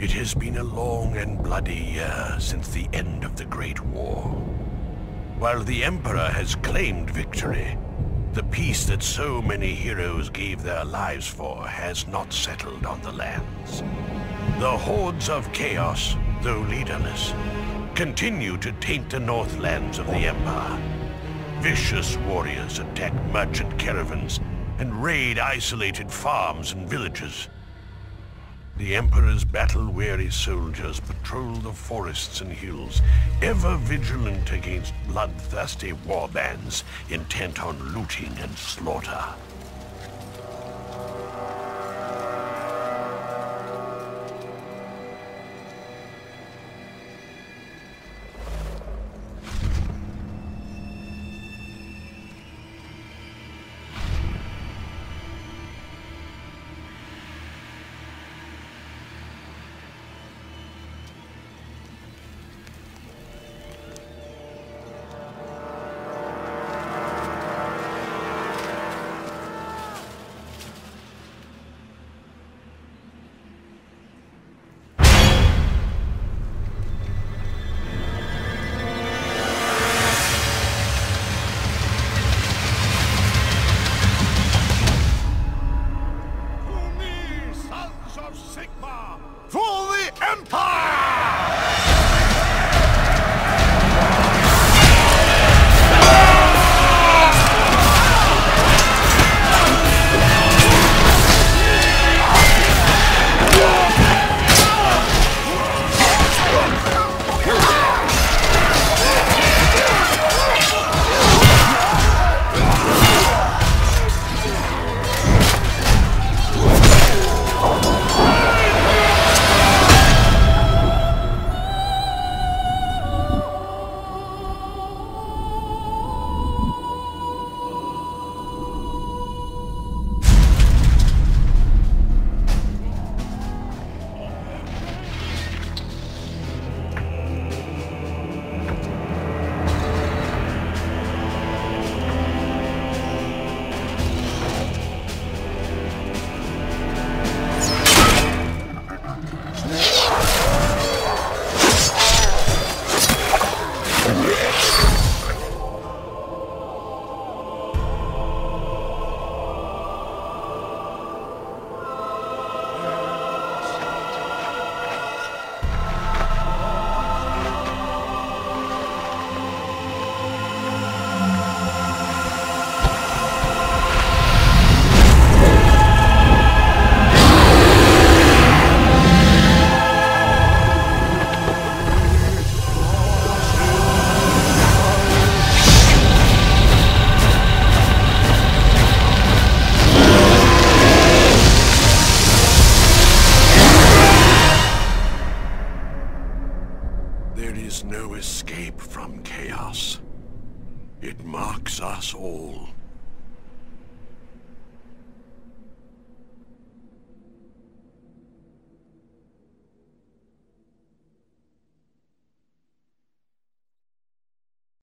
It has been a long and bloody year since the end of the Great War. While the Emperor has claimed victory, the peace that so many heroes gave their lives for has not settled on the lands. The hordes of chaos, though leaderless, continue to taint the northlands of the Empire. Vicious warriors attack merchant caravans and raid isolated farms and villages. The Emperor's battle-weary soldiers patrol the forests and hills, ever vigilant against bloodthirsty warbands intent on looting and slaughter. Escape from chaos. It marks us all.